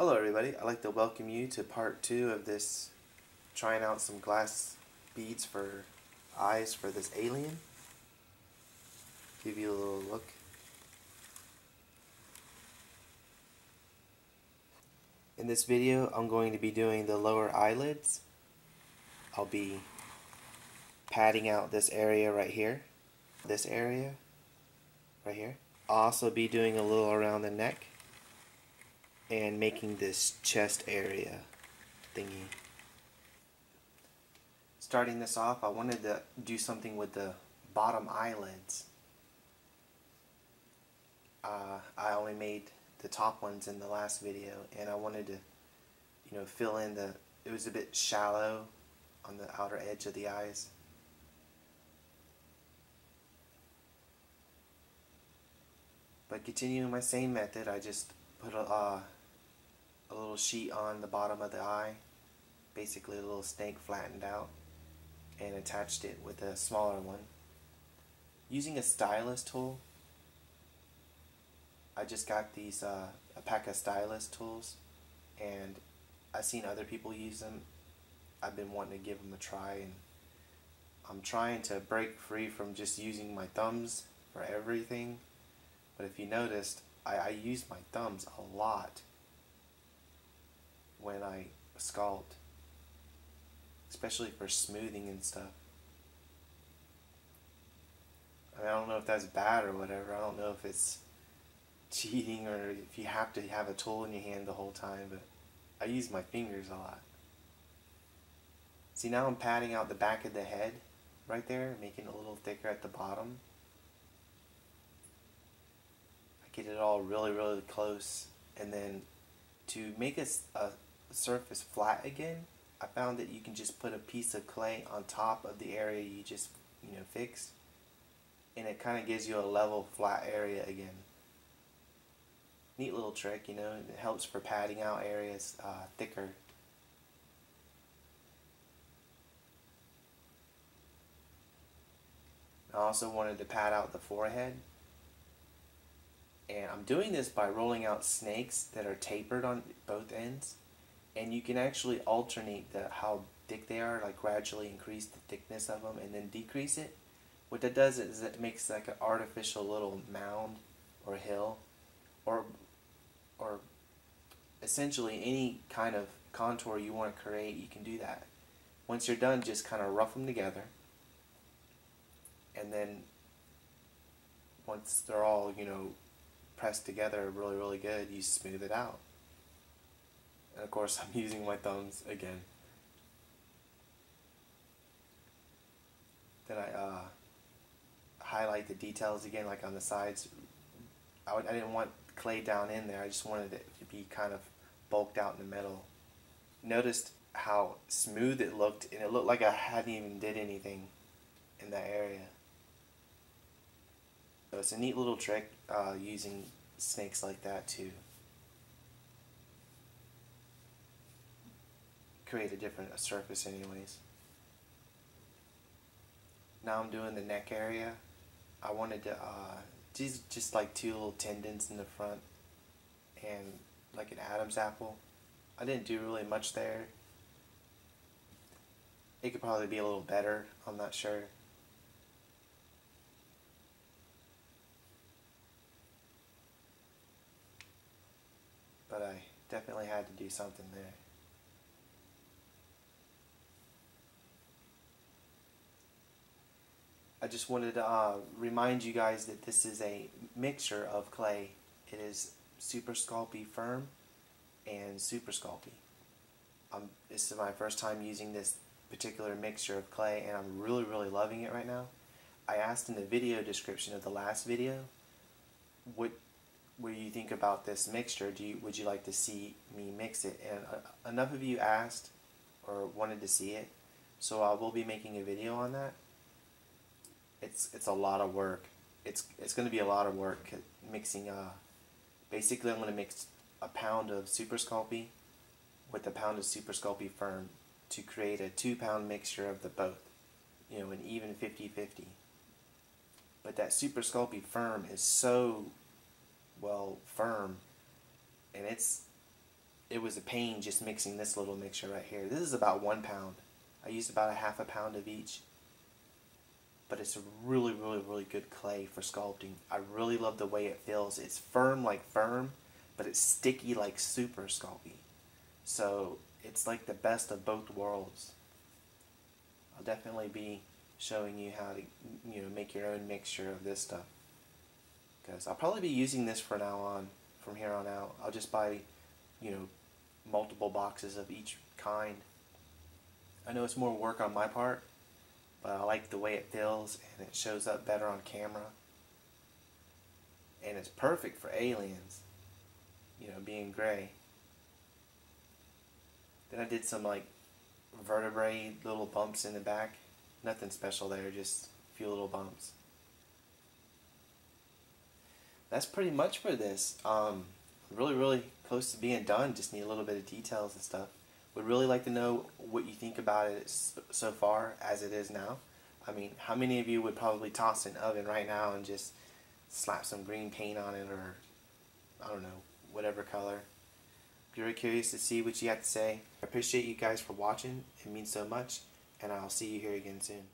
Hello everybody, I'd like to welcome you to part two of this trying out some glass beads for eyes for this alien. Give you a little look. In this video I'm going to be doing the lower eyelids. I'll be padding out this area right here, this area right here. I'll also be doing a little around the neck and making this chest area thingy. Starting this off, I wanted to do something with the bottom eyelids. Uh, I only made the top ones in the last video and I wanted to you know fill in the it was a bit shallow on the outer edge of the eyes But continuing my same method, I just put a, uh, a little sheet on the bottom of the eye, basically a little snake flattened out, and attached it with a smaller one. Using a stylus tool, I just got these, uh, a pack of stylus tools, and I've seen other people use them. I've been wanting to give them a try, and I'm trying to break free from just using my thumbs for everything but if you noticed, I, I use my thumbs a lot when I sculpt, especially for smoothing and stuff. I, mean, I don't know if that's bad or whatever. I don't know if it's cheating or if you have to have a tool in your hand the whole time, but I use my fingers a lot. See now I'm patting out the back of the head right there, making it a little thicker at the bottom I get it all really, really close. And then to make a, a surface flat again, I found that you can just put a piece of clay on top of the area you just, you know, fixed. And it kind of gives you a level flat area again. Neat little trick, you know, it helps for padding out areas uh, thicker. I also wanted to pad out the forehead and I'm doing this by rolling out snakes that are tapered on both ends. And you can actually alternate the how thick they are, like gradually increase the thickness of them and then decrease it. What that does is it makes like an artificial little mound or hill or or essentially any kind of contour you want to create, you can do that. Once you're done, just kind of rough them together. And then once they're all, you know, pressed together really, really good, you smooth it out. Of course, I'm using my thumbs again. Then I uh, highlight the details again, like on the sides. I, I didn't want clay down in there, I just wanted it to be kind of bulked out in the middle. Noticed how smooth it looked, and it looked like I hadn't even did anything in that area. So it's a neat little trick uh, using snakes like that to create a different surface anyways. Now I'm doing the neck area. I wanted to, uh, just, just like two little tendons in the front and like an Adam's apple. I didn't do really much there. It could probably be a little better, I'm not sure. but I definitely had to do something there. I just wanted to uh, remind you guys that this is a mixture of clay. It is Super Sculpey Firm and Super Sculpey. Um, this is my first time using this particular mixture of clay and I'm really really loving it right now. I asked in the video description of the last video what what do you think about this mixture? Do you would you like to see me mix it? And uh, enough of you asked or wanted to see it, so I will be making a video on that. It's it's a lot of work. It's it's going to be a lot of work mixing. Uh, basically, I'm going to mix a pound of Super Sculpey with a pound of Super Sculpey Firm to create a two pound mixture of the both. You know, an even 50-50. But that Super Sculpey Firm is so well firm and it's it was a pain just mixing this little mixture right here. This is about one pound. I used about a half a pound of each. But it's a really, really, really good clay for sculpting. I really love the way it feels. It's firm like firm, but it's sticky like super Sculpey. So it's like the best of both worlds. I'll definitely be showing you how to you know make your own mixture of this stuff. Because I'll probably be using this from now on, from here on out. I'll just buy, you know, multiple boxes of each kind. I know it's more work on my part, but I like the way it feels and it shows up better on camera. And it's perfect for aliens, you know, being gray. Then I did some like vertebrae little bumps in the back. Nothing special there, just a few little bumps. That's pretty much for this. Um, really, really close to being done. Just need a little bit of details and stuff. Would really like to know what you think about it so far as it is now. I mean, how many of you would probably toss an oven right now and just slap some green paint on it or, I don't know, whatever color. Very curious to see what you have to say. I appreciate you guys for watching. It means so much. And I'll see you here again soon.